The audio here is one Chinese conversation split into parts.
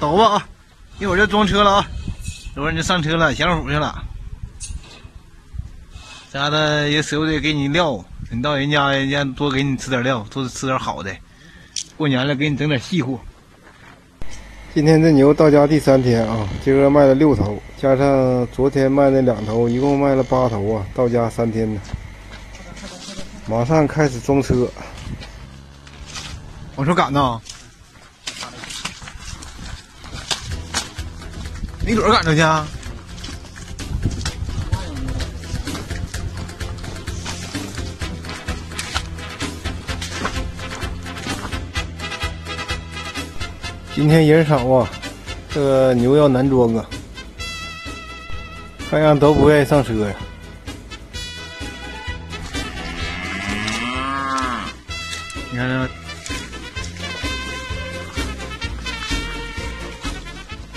走吧啊！一会儿就装车了啊！一会儿你就上车了，享福去了。家的也舍不得给你料，你到人家，人家多给你吃点料，多吃点好的。过年了，给你整点细货。今天这牛到家第三天啊，今儿卖了六头，加上昨天卖那两头，一共卖了八头啊。到家三天呢，马上开始装车，往出赶呢。一准儿赶着去啊！今天人少啊，这个牛要难装啊，看样都不愿意上车呀。你看这，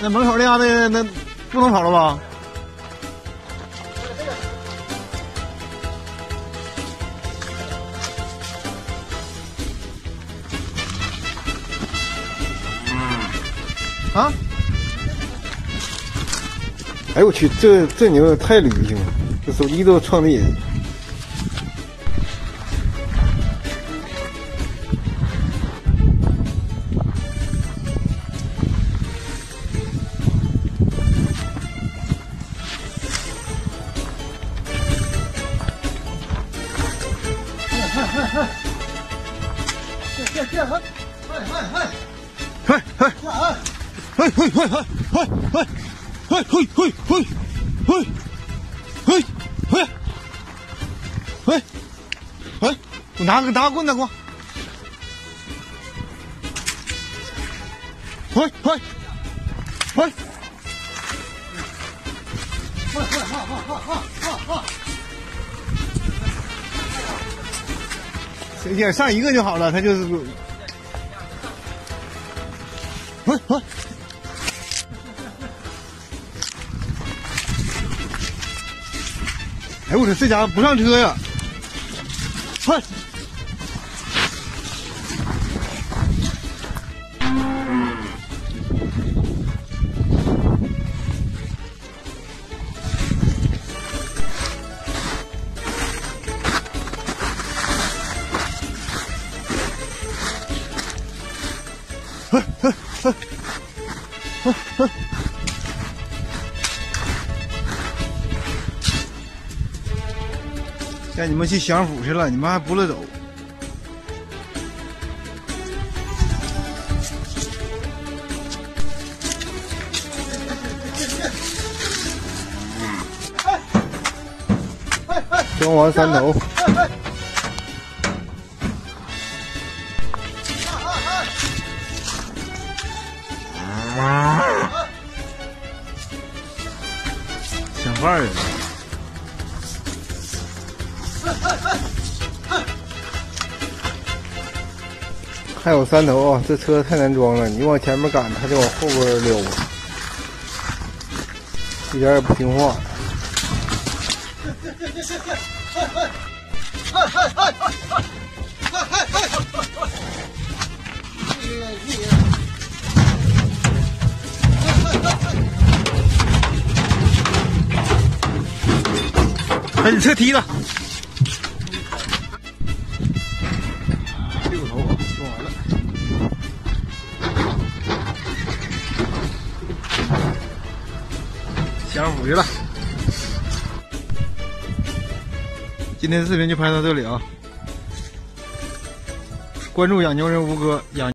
那门口那样的那不能跑了吧？啊！哎呦我去，这这牛太驴性了，这手机都撞地。我拿个拿个棍子给我，嘿嘿，嘿，哈哈哈哈哈哈哈！也上一个就好了，他就是，滚滚，哎我说这家伙不上车呀，快！带你们去享福去了，你们还不乐走？装完三头。想法儿还有三头啊，这车太难装了，你往前面赶，它就往后边溜，一点也不听话。把你车踢了。六头，装完了，享福去了。今天视频就拍到这里啊！关注养牛人吴哥养。